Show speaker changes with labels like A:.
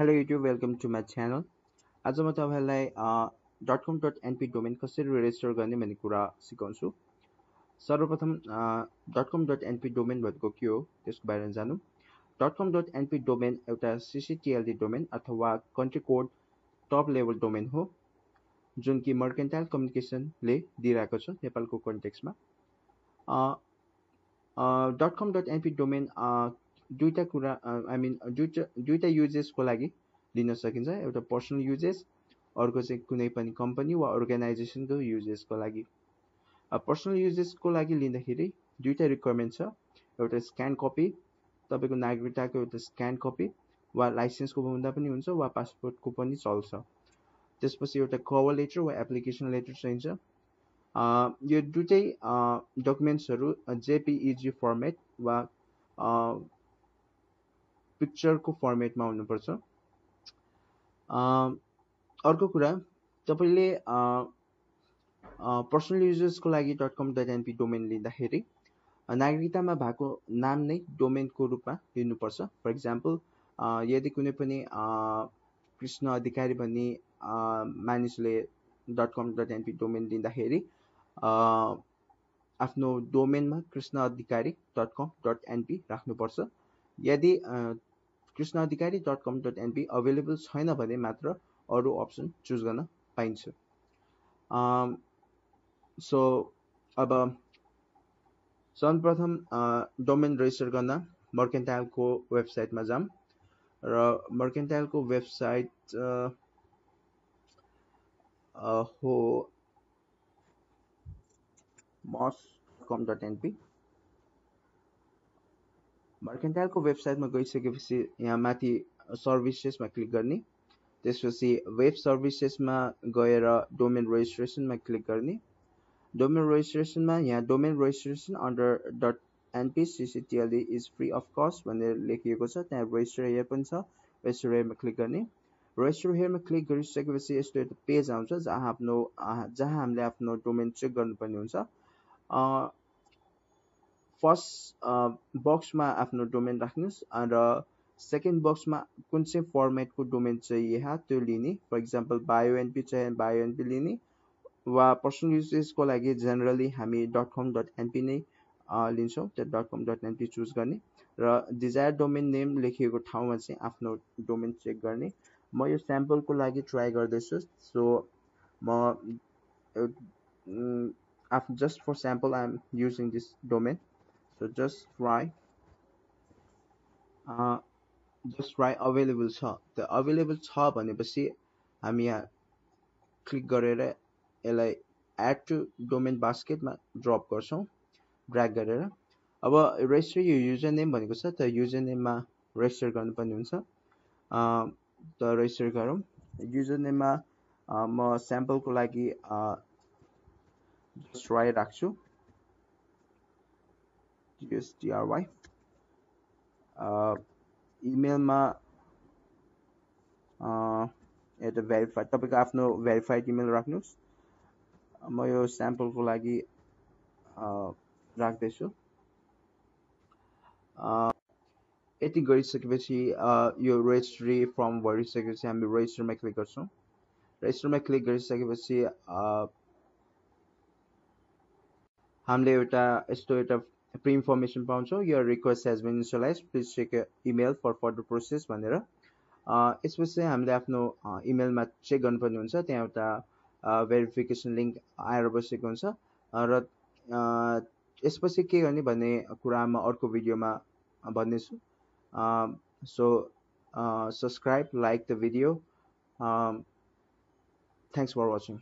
A: Hello YouTube welcome to my channel आज म तपाईँलाई dot com dot NP domain कसरी रेजिस्टर गर्ने भन्ने कुरा सिकाउँछु। सर्वप्रथम dot com dot NP domain भनेको के हो? त्यसको बारेमा जानु। Dot com dot NP domain एउटा सिसिटिएलडी डोमेन अथवा country code top level domain हो जुन कि मर्केन्टाइल कम्युनिकेसनले दिइरहेको छ नेपालको कन्टेक्समा dot com dot NP domain दुईवटा कुरा आई मिन दुईवटा दुईवटा युजेसको लागि लिन सकिन्छ। एउटा पर्सनल युजेस अर्को चाहिँ कुनै पनि कम्पनी वा अर्गनाइजेसनको युजेसको लागि। पर्सनल युजेसको लागि लिँदाखेरि दुईवटा रिक्वायरमेन्ट छ। एउटा स्क्यान कपी तपाईँको नागरिकताको एउटा स्क्यान कपी वा लाइसेन्सको हुँदा पनि हुन्छ वा पासपोर्टको पनि चल्छ। त्यसपछि एउटा कभर लेटर वा एप्लिकेसन लेटर चाहिन्छ। यो दुइटै डकुमेन्ट्सहरू जेपिइजी फर्मेट वा पिक्चरको फर्मेटमा हुनुपर्छ। अर्को कुरा तपाईँले पर्सनल युजर्सको लागि dot com dot NP domain लिँदाखेरि नागरिकतामा भएको नाम नै डोमेनको रूपमा लिनुपर्छ। फर इक्जाम्पल यदि कुनै पनि कृष्ण अधिकारी भन्ने मानिसले dot com dot NP domain लिँदाखेरि आफ्नो डोमेनमा Krishna Adhikari dot com dot NP राख्नुपर्छ। यदि Krishna Adhikari dot com dot NP available छैन भने मात्र अरू अप्सन चुज गर्न पाइन्छ। सो अब सर्वप्रथम डोमेन रेजिस्टर गर्न मर्केन्टाइलको वेबसाइटमा जाऊँ र मर्केन्टाइलको वेबसाइट हो मस कम डट एनपी मर्केन्टाइलको वेबसाइटमा गइसकेपछि यहाँ माथि सर्भिसेसमा क्लिक गर्ने त्यसपछि वेब सर्भिसेसमा गएर डोमेन रेजिस्ट्रेसनमा क्लिक गर्ने। डोमेन रेजिस्ट्रेसनमा यहाँ domain registration under dot NP ccTLD is free of cost भनेर लेखिएको छ। त्यहाँ रेजिस्टर हेयर पनि छ। रेजिस्टर हेयरमा क्लिक गर्ने। रेजिस्टर हेयरमा क्लिक गरिसकेपछि यस्तो एउटा पेज आउँछ जहाँ आफ्नो जहाँ हामीले आफ्नो डोमेन चेक गर्नुपर्ने हुन्छ। फर्स्ट बक्समा आफ्नो डोमेन राख्नुहोस् र सेकेन्ड बक्समा कुन चाहिँ फर्मेटको डोमेन चाहिए त्यो लिने। फर इक्जाम्पल बायो एनपी चाहिँ बायो एनपी लिने वा पर्सनल युजेसको लागि जेनरली हामी. डट कम डट एनपी नै लिन्छौँ। त्यो. Dot com dot NP choose गर्ने र डिजायर डोमेन नेम लेखिएको ठाउँमा चाहिँ आफ्नो डोमेन चेक गर्ने। म यो स्याम्पलको लागि ट्राई गर्दैछु। सो म आफ्नो just for sample I am using this domain so just try just try available छ त्यो अभाइलेबल छ भनेपछि हामी यहाँ क्लिक गरेर यसलाई एड टु डोमेन बास्केटमा ड्रप गर्छौँ ड्र्याग गरेर अब रेजिस्टर यो युजर नेम भनेको छ त युजर नेममा रेजिस्टर गर्नुपर्ने हुन्छ त रेजिस्टर गरौँ युजर नेममा म स्याम्पलको लागि जस्ट ट्राई राख्छु USDRY इमेलमा एउटा भेरिफाइड तपाईँको आफ्नो भेरिफाइड इमेल राख्नुहोस् म यो स्याम्पलको लागि राख्दैछु यति गरिसकेपछि यो रेजिस्ट्री फर्म भरिसकेपछि हामी रेजिस्टरमा क्लिक गर्छौँ रेजिस्टरमा क्लिक गरिसकेपछि हामीले एउटा यस्तो एउटा इन्फर्मेसन पाउँछौँ। यो request has been initialise please check email for further process भनेर। यसपछि चाहिँ हामीले आफ्नो इमेलमा चेक गर्नुपर्ने हुन्छ। त्यहाँ एउटा भेरिफिकेसन लिङ्क आएर बसेको हुन्छ। र यसपछि के गर्ने भन्ने कुरा म अर्को भिडियोमा भन्नेछु। So subscribe like the video thanks for watching